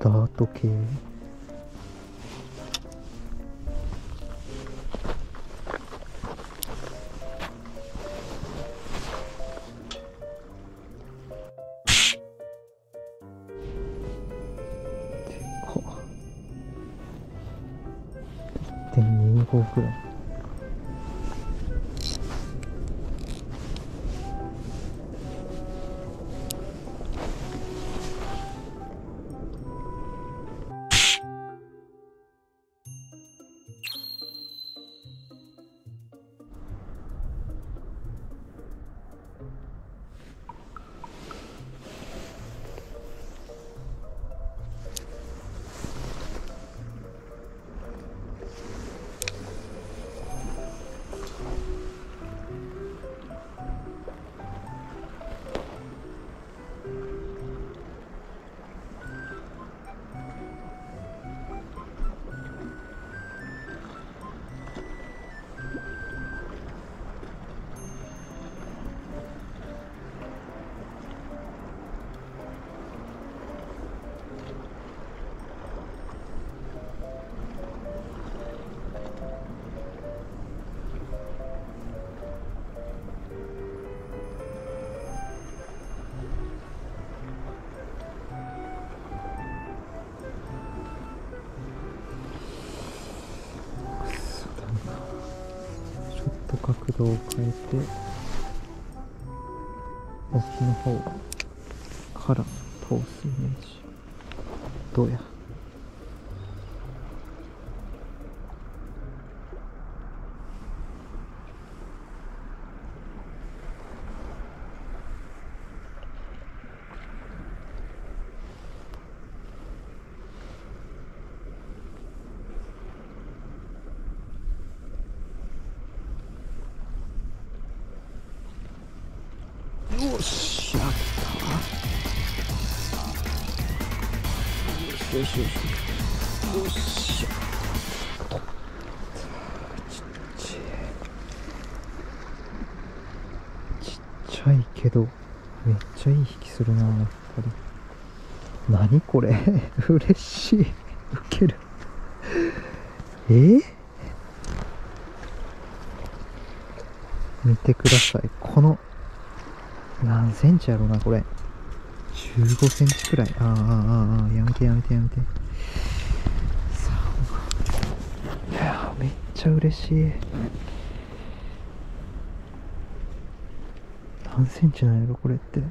ダート系。1.25グラムと角度を変えて沖の方から通すイメージ。どうや？しやったよしよしよしよしちっちゃいちっちゃいけどめっちゃいい引きするなやっぱり何これ嬉しいウケるえー見てくださいこの何センチやろうなこれ。15センチくらい。ああああああやめてやめてやめて。さあいやめっちゃ嬉しい。何センチなんやろこれって。めっ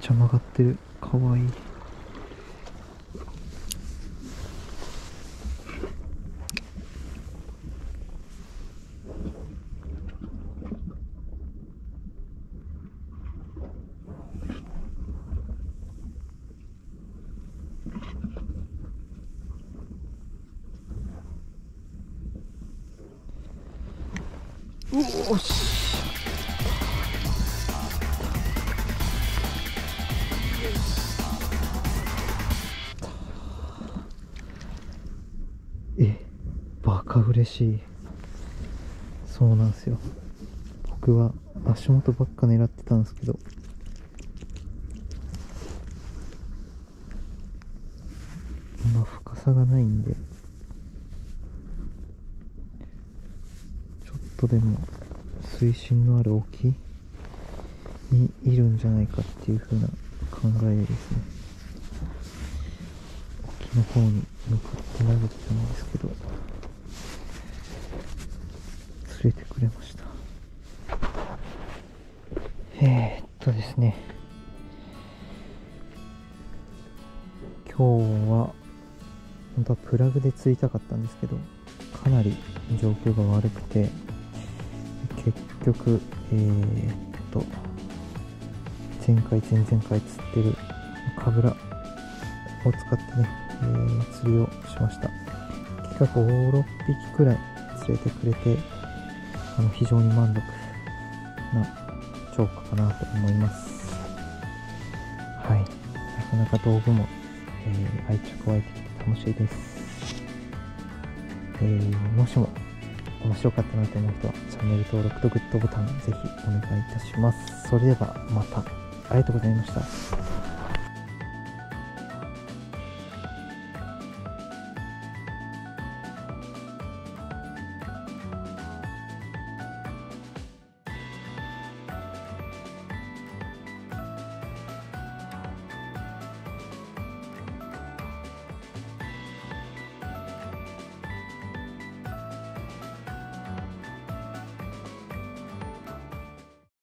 ちゃ曲がってる。かわいい。おし。えバカ嬉しい。そうなんですよ。僕は足元ばっか狙ってたんですけど。今深さがないんで。とでも水深のある沖にいるんじゃないかっていう風な考えですね。沖の方に向かって投げてたんですけど釣れてくれました。えー、っとですね。今日は本当はプラグで釣りたかったんですけどかなり状況が悪くて局、えー、っと、前回、前々回釣ってるカブラを使ってね、えー、釣りをしました。結果5、6匹くらい釣れてくれて、あの非常に満足な釣果かなと思います。はい。なかなか道具も、えー、愛着湧いてきて楽しいです。えー、もしも面白かったなと思う人はチャンネル登録とグッドボタンぜひお願いいたします。それではまたありがとうございました。